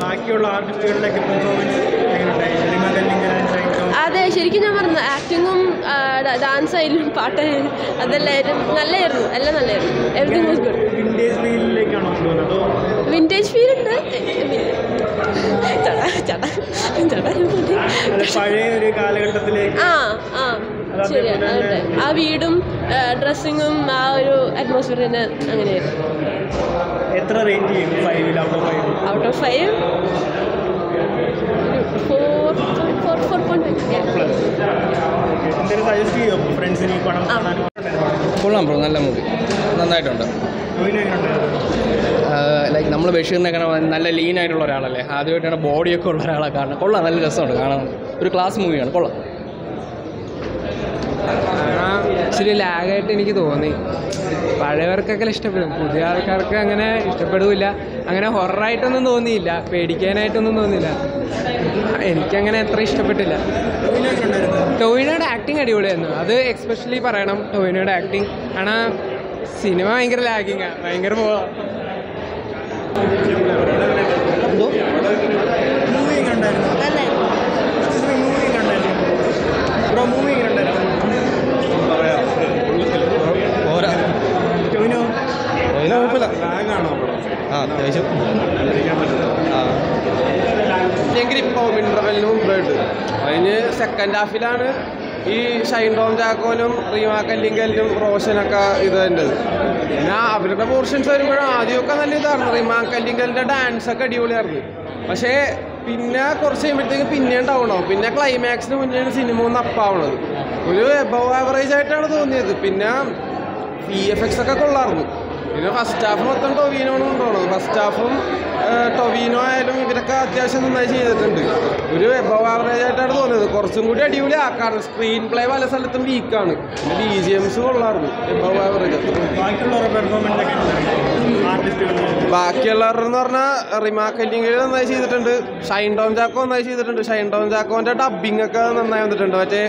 ബാക്കിയുള്ള ആർട്ടിസ്റ്റുകളിലൊക്കെ അതെ ശരിക്കും ഞാൻ പറഞ്ഞു ആക്ടിങ്ങും ഡാൻസ് ആയാലും പാട്ടായാലും അതെല്ലാവരും നല്ലതായിരുന്നു എല്ലാം നല്ലതായിരുന്നു everything was good vintage feel ഉണ്ട് ചട ചട ചട. ആ ആ. ശരിയാ അതെ ആ വീടും ഡ്രസ്സിങ്ങും ആ ഒരു അറ്റ്മോസ്ഫിയർ തന്നെ അങ്ങനെയായിരുന്നു. എത്ര റേറ്റ് ചെയ്യും? ഫൈവിൽ out of five out of five four four four point എന്തെങ്കിലും സജസ്റ്റ് ചെയ്യോ? ഫ്രണ്ട്സിന് ഈ പടം കൊള്ളാം ബ്രോ നല്ല മൂവി നന്നായിട്ടുണ്ട്. ലൈക്ക് നമ്മൾ ബഷീറിനെ കാണാൻ നല്ല ലീൻ ആയിട്ടുള്ള ഒരാളല്ലേ? ആദ്യമായിട്ടാണ് ബോഡിയൊക്കെ ഉള്ള ഒരാളെ കാണുന്നത്. കൊള്ളാം നല്ല രസമുണ്ട് കാണാൻ. ഒരു ക്ലാസ് മൂവിയാണ് കൊള്ളാം. ഇച്ചിരി ലാഗായിട്ട് എനിക്ക് തോന്നി. പഴയവർക്കൊക്കെ ഇഷ്ടപ്പെടും. പുതിയ ആൾക്കാർക്ക് അങ്ങനെ ഇഷ്ടപ്പെടില്ല. അങ്ങനെ ഹൊററായിട്ടൊന്നും തോന്നിയില്ല. പേടിക്കാനായിട്ടൊന്നും തോന്നിയില്ല. എനിക്കങ്ങനെ അത്ര ഇഷ്ടപ്പെട്ടില്ല. ടോവിനോയുടെ ആക്ടിങ് അടിപൊളിയായിരുന്നു. അത് എക്സ്പെഷ്യലി പറയണം ടോവിനോയുടെ ആക്ടിങ് ആണ് സിനിമ ഭയങ്കര ലാഗിങ്ങാണ് ഭയങ്കര പോ മൂവി എങ്ങനെയുണ്ടായിരുന്നു മൂവി എങ്ങനെയുണ്ടായിരുന്നു ബ്രോ മൂവി എങ്ങനെയുണ്ടായിരുന്നു ടോവിനോ ആ അത്യാവശ്യം ഭയങ്കര ഇപ്പോൾ മുമ്പായിട്ട് അതിന് സെക്കൻഡ് ഹാഫിലാണ് ഈ ഷൈൻ ടോം ജാക്കോനും റീമാ കല്ലിങ്കലിനും റോഷനൊക്കെ ഇത് തന്നെ പിന്നെ അവരുടെ പോർഷൻസ് വരുമ്പോഴും ആദ്യമൊക്കെ നല്ല ഇതായിരുന്നു. റീമാ ഡാൻസ് ഒക്കെ അടിപൊളിയായിരുന്നു. പക്ഷേ പിന്നെ കുറച്ച് കഴിയുമ്പോഴത്തേക്ക് പിന്നെ ഉണ്ടാവണോ പിന്നെ ക്ലൈമാക്സിന് മുന്നേ സിനിമ ഒന്ന് അപ്പാവണത് ഒരു എബവ് ആവറേജ് ആയിട്ടാണ് തോന്നിയത്. പിന്നെ വി എഫ് എക്സ് ഒക്കെ കൊള്ളായിരുന്നു പിന്നെ ഫസ്റ്റ് ഹാഫ് മൊത്തം ടൊവീനോണ് കൊണ്ടുപോകുന്നത് ഫസ്റ്റ് ഹാഫും ടൊവീനോ ആയാലും ഇവരൊക്കെ അത്യാവശ്യം നന്നായി ചെയ്തിട്ടുണ്ട്. ഒരു എബവ് ആവറേജ് ആയിട്ടാണ് തോന്നിയത്. കുറച്ചും കൂടി അടിപൊളി ആക്കാറ് സ്ക്രീൻ പ്ലേ പല സ്ഥലത്തും വീക്കാണ് പിന്നെ ബി ജി എംസ് കൊള്ളായിരുന്നു. എബവ് ആവറേജ് എന്ന് പറഞ്ഞാൽ റിമാ കല്ലിങ്കിൽ നന്നായി ചെയ്തിട്ടുണ്ട്. ഷൈൻ ടോം ചാക്കോ നന്നായി ചെയ്തിട്ടുണ്ട്. ഷൈൻ ടോം ചാക്കോന്റെ ഡബിങ് ഒക്കെ നന്നായി വന്നിട്ടുണ്ട്. മറ്റേ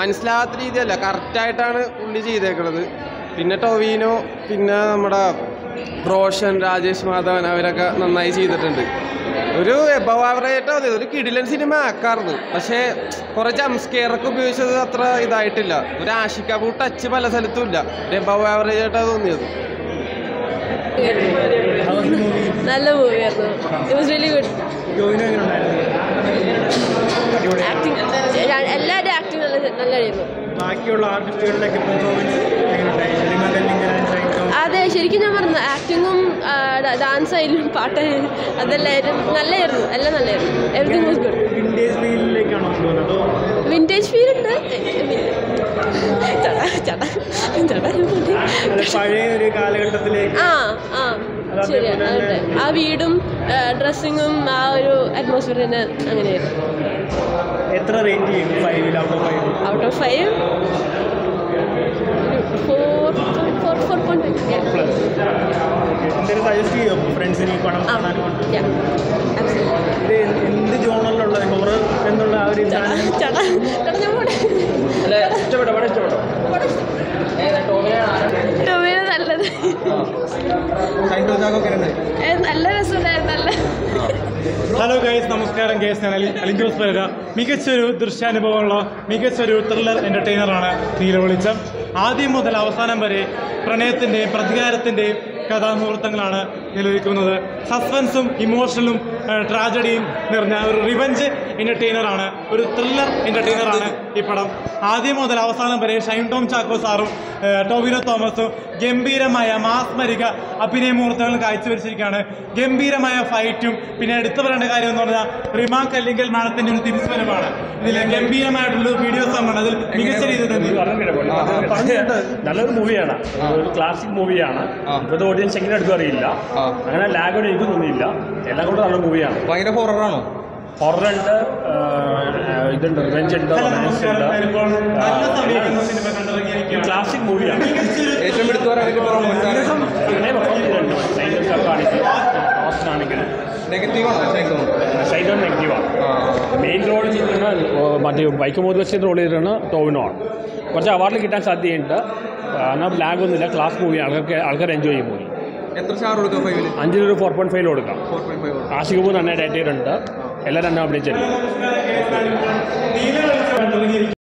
മനസ്സിലാവാത്ത രീതിയല്ല. കറക്റ്റായിട്ടാണ് ഉള്ളി ചെയ്തേക്കുന്നത് പിന്നെ ടൊവീനോ പിന്നെ നമ്മുടെ റോഷൻ രാജേഷ് മാധവൻ അവരൊക്കെ നന്നായി ചെയ്തിട്ടുണ്ട്. ഒരു എബവ് ആവറേജ് ആയിട്ട് മതി ഒരു കിടിലൻ സിനിമ ആക്കാറുണ്ട്. പക്ഷേ കുറേ ജംസ്കെയറൊക്കെ ഉപയോഗിച്ചത് അത്ര ഇതായിട്ടില്ല. ഒരു ആഷിക്കാബു ടച്ച് പല സ്ഥലത്തും ഇല്ല. ഒരു എബവ് ആവറേജ് ആയിട്ടാണ് തോന്നിയത്. നല്ല മൂവിയായിരുന്നു. ഇറ്റ് വാസ് റിയലി ഗുഡ് എങ്ങനെയുണ്ടായിരുന്നു ആക്ടിങ് ആക്ടിങ് നല്ല നല്ലതായിരുന്നു. ബാക്കിയുള്ള ആർട്ടിസ്റ്റുകളിലൊക്കെ പെർഫോമൻസ് എങ്ങനെയുണ്ടായി റിമ കല്ലിങ്കൽ ആൻഡ് ഷൈൻ ടോം അതെ ശരിക്കും ഞാൻ പറഞ്ഞു ആക്ടിങ്ങും ഡാൻസ് ആയാലും പാട്ടായാലും അതെല്ലാവരും നല്ലതായിരുന്നു എല്ലാം നല്ലതായിരുന്നു. വാസ് ഗുഡ് വിന്റേജ് ഫീൽ ഉണ്ട്. ആ ആ ശരിയാണ് അതുണ്ട്. ആ വീടും ഡ്രസ്സിങ്ങും ആ ഒരു അറ്റ്മോസ്ഫിയർ തന്നെ അങ്ങനെയായിരുന്നു. എത്ര റേറ്റ് ചെയ്യും? ഫൈവിൽ out out of five four horror എന്നുള്ള നല്ലത് നല്ല ഹലോ ഗൈസ് നമസ്കാരം. ഗൈസ് ഞാൻ അലി ജോസ് പെരേര. മികച്ചൊരു ദൃശ്യാനുഭവമുള്ള മികച്ചൊരു ത്രില്ലർ എന്റർടൈനറാണ് നീലവെളിച്ചം. ആദ്യം മുതൽ അവസാനം വരെ പ്രണയത്തിന്റെയും പ്രതികാരത്തിന്റെയും കഥാമുഹൂർത്തങ്ങളാണ് നിലനിൽക്കുന്നത്. സസ്പെൻസും ഇമോഷണലും ട്രാജഡിയും നിറഞ്ഞ ഒരു റിവഞ്ച് എന്റർടൈനറാണ് ഒരു ത്രില്ലർ എന്റർടൈനറാണ് ഈ പടം. ആദ്യം മുതൽ അവസാനം വരെ ഷൈൻ ടോം ചാക്കോ സാറും ടോവിനോ തോമസും ഗംഭീരമായ മാസ്മരിക അഭിനയ മുഹൂർത്തങ്ങൾ കാഴ്ചവെച്ചിരിക്കുകയാണ്. ഗംഭീരമായ ഫൈറ്റും പിന്നെ എടുത്തു പറയേണ്ട കാര്യം എന്ന് പറഞ്ഞാൽ റിമാ കല്ലിങ്കൽ മാഡത്തിന്റെ ഒരു തിരിച്ചുവരവാണ് ഇതിൽ ഗംഭീരമായിട്ടുള്ള വീഡിയോസ് ആണ് അതിൽ മികച്ച രീതിയിൽ തന്നെ നല്ലൊരു മൂവിയാണ് ഒരു ക്ലാസിക് മൂവിയാണ് ഇപ്പോഴത്തെ ഓഡിയൻസ് എങ്ങനെ എടുക്കും അറിയില്ല അങ്ങനെ ലാഗോട് എനിക്ക് തോന്നിയില്ല. എല്ലാം കൂടെ നല്ല മൂവിയാണ് ഭയങ്കര ഹൊററാണോ ഹൊററുണ്ട് ഇതുണ്ട് റിവെഞ്ച് ഉണ്ട് റൊമാൻസ് ക്ലാസിക് മൂവിയാണ് ഏറ്റവും എടുത്തു പറയാൻ അങ്ങനെ പെർഫോം ചെയ്തിട്ടുണ്ട്. സൈൻസ് ഒക്കെ ആണെങ്കിൽ ആണെങ്കിലും നെഗറ്റീവാണോ സൈഡ് നെഗറ്റീവാണ് മെയിൻ റോൾ ചെയ്തിട്ടാണ് മറ്റേ ബൈക്ക് മോദി വെച്ച് റോൾ ചെയ്തിട്ടാണ് ടോവിനോ കുറച്ച് അവാർഡിൽ കിട്ടാൻ സാധ്യതയുണ്ട്. കാരണം ലാഗ് ഒന്നുമില്ല. ക്ലാസ് മൂവി ആൾക്കാർക്ക് ആൾക്കാർ എൻജോയ് ചെയ്യും മൂവി എത്ര സ്റ്റാർ കൊടുക്കാം ഫൈവിൽ അഞ്ചിലൊരു ഫോർ പോയിന്റ് ഫൈവ് കൊടുക്കാം. ഫോർ പോയിന്റ് ഫൈവ് കൊടുക്കാം. ആഷിക് പൂർ നന്നായിട്ട് ചെയ്തിട്ടുണ്ട്. എല്ലാവരും എന്നെ അഭിനയിച്ചിട്ടുണ്ട്